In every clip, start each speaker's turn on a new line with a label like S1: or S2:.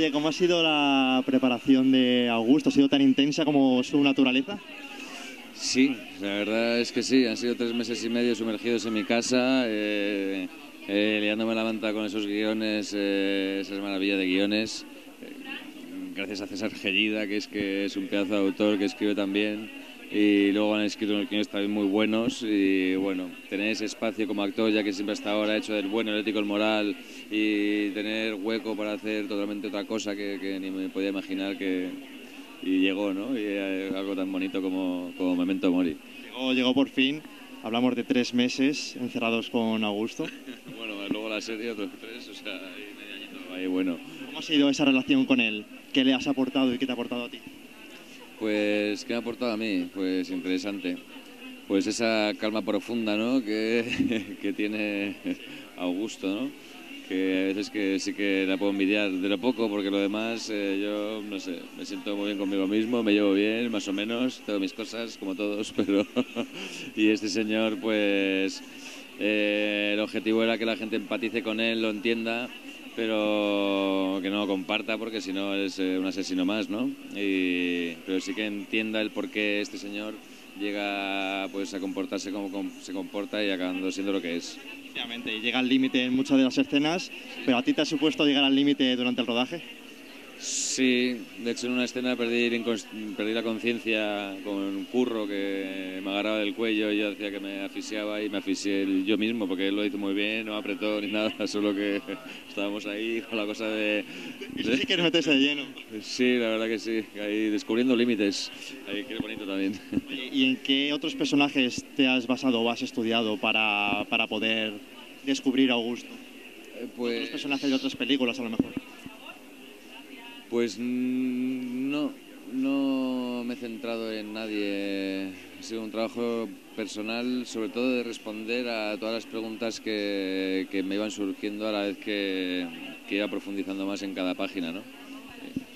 S1: Oye, ¿cómo ha sido la preparación de Augusto? ¿Ha sido tan intensa como su naturaleza?
S2: Sí, la verdad es que sí, han sido tres meses y medio sumergidos en mi casa, eh, eh, liándome la manta con esos guiones, eh, esas maravillas de guiones, eh, gracias a César Gellida, que es que es un pedazo de autor que escribe también, y luego han escrito unos guiones también muy buenos, y bueno, tener ese espacio como actor, ya que siempre hasta ahora he hecho del bueno, el ético, el moral, y tener hueco para hacer totalmente otra cosa que, que ni me podía imaginar que y llegó, ¿no? Y algo tan bonito como, como Memento Mori.
S1: Llegó, llegó por fin. Hablamos de tres meses encerrados con Augusto.
S2: Bueno, luego la serie otros tres, o sea, ahí ahí bueno.
S1: ¿Cómo ha sido esa relación con él? ¿Qué le has aportado y qué te ha aportado a ti?
S2: Pues, ¿qué me ha aportado a mí? Pues interesante. Pues esa calma profunda, ¿no? Que, que tiene Augusto, ¿no? que a veces que sí que la puedo envidiar de lo poco, porque lo demás eh, yo, no sé, me siento muy bien conmigo mismo, me llevo bien, más o menos, tengo mis cosas, como todos, pero... y este señor, pues, eh, el objetivo era que la gente empatice con él, lo entienda, pero que no comparta, porque si no es eh, un asesino más, ¿no? Y, pero sí que entienda el por qué este señor llega pues a comportarse como com- se comporta y acabando siendo lo que es.
S1: Efectivamente, y llega al límite en muchas de las escenas, pero a ti te ha supuesto llegar al límite durante el rodaje.
S2: Sí, de hecho en una escena perdí, perdí la conciencia con un curro que me agarraba del cuello y yo decía que me asfixiaba y me asfixié yo mismo porque él lo hizo muy bien, no apretó ni nada, solo que estábamos ahí con la cosa de...
S1: Sí que es meterse de lleno.
S2: Sí, la verdad que sí, ahí descubriendo límites, ahí qué bonito también.
S1: ¿Y en qué otros personajes te has basado o has estudiado para, para poder descubrir a Augusto? Otros
S2: Pues,
S1: personajes de otras películas, a lo mejor.
S2: Pues no, no me he centrado en nadie, ha sido un trabajo personal, sobre todo de responder a todas las preguntas que, que me iban surgiendo a la vez que, que iba profundizando más en cada página, ¿no?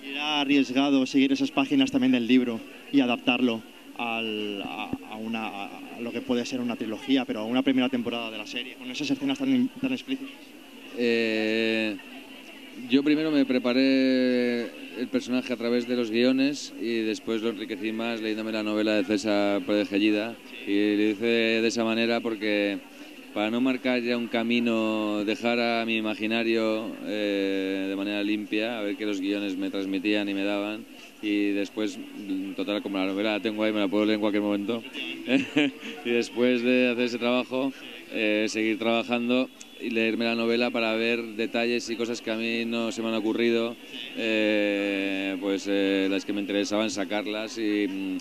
S1: Era arriesgado seguir esas páginas también del libro y adaptarlo al- a, a una, a lo que puede ser una trilogía, pero a una primera temporada de la serie, con esas escenas tan, tan explícitas.
S2: Eh, yo primero me preparé el personaje a través de los guiones y después lo enriquecí más leyéndome la novela de César Pérez Gellida. Y lo hice de esa manera porque para no marcar ya un camino, dejar a mi imaginario eh, de manera limpia, a ver qué los guiones me transmitían y me daban y después, total, como la novela la tengo ahí, me la puedo leer en cualquier momento y después de hacer ese trabajo, eh, seguir trabajando y leerme la novela para ver detalles y cosas que a mí no se me han ocurrido, eh, pues eh, las que me interesaban sacarlas y, mm,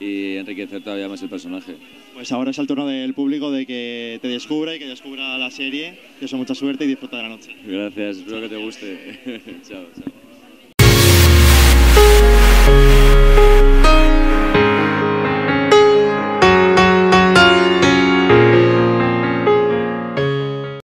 S2: y enriquecer todavía más el personaje.
S1: Pues ahora es el turno del público de que te descubra y que descubra la serie. Te deseo mucha suerte y disfruta de la noche.
S2: Gracias, espero que te guste. chao, chao.